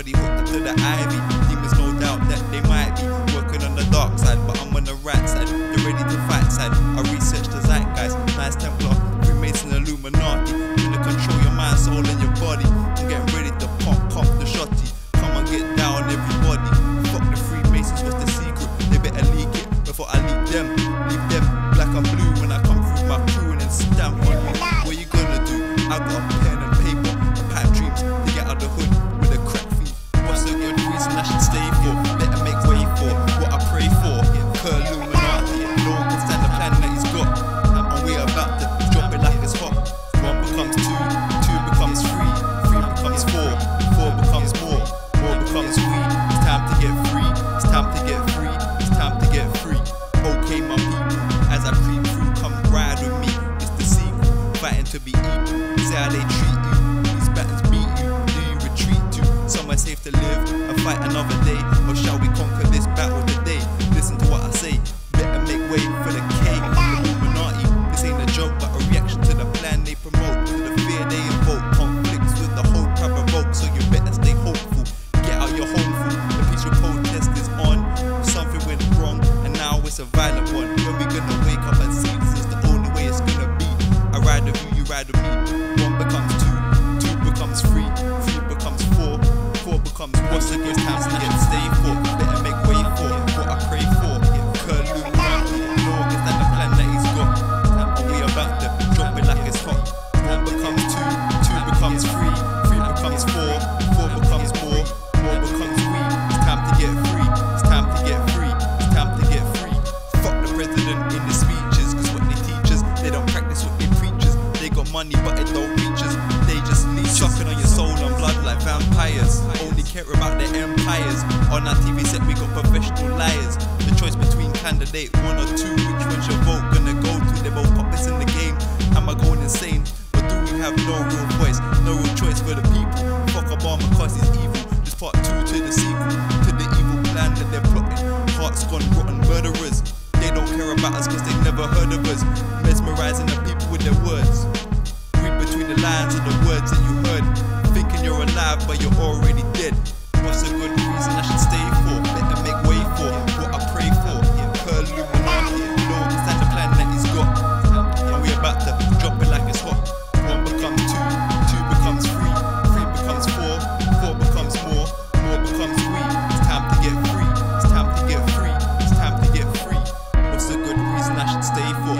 body hooked up to the IV. Demons, no doubt that they might be working on the dark side, but I'm on the right side, the ready to fight side. I research the zeitgeist, Knights Templar, Freemason, Illuminati. Gonna control your mind, soul, and your body. I'm getting ready to pump, pump the shotty. Come and get down, everybody. Fuck the Freemasons, what's the secret? They better leak it before I leak them. Leave them black and blue when I come through my crew and then stamp on you. What you gonna do? I got a to be equal. See how they treat you, these battles beat you. Do you retreat to somewhere safe to live and fight another day? Or shall we conquer this battle what's against times just sucking on your soul and blood like vampires. Only care about their empires. On our TV set we got professional liars. The choice between candidate one or two, which one's your vote gonna go to? They both puppets in the game. Am I going insane? Or do we have no real voice, no real choice for the people? Fuck Obama cause he's evil. This part two to the sequel, to the evil plan that they're plotting. Hearts gone rotten murderers. They don't care about us cause they never heard of us. stay full.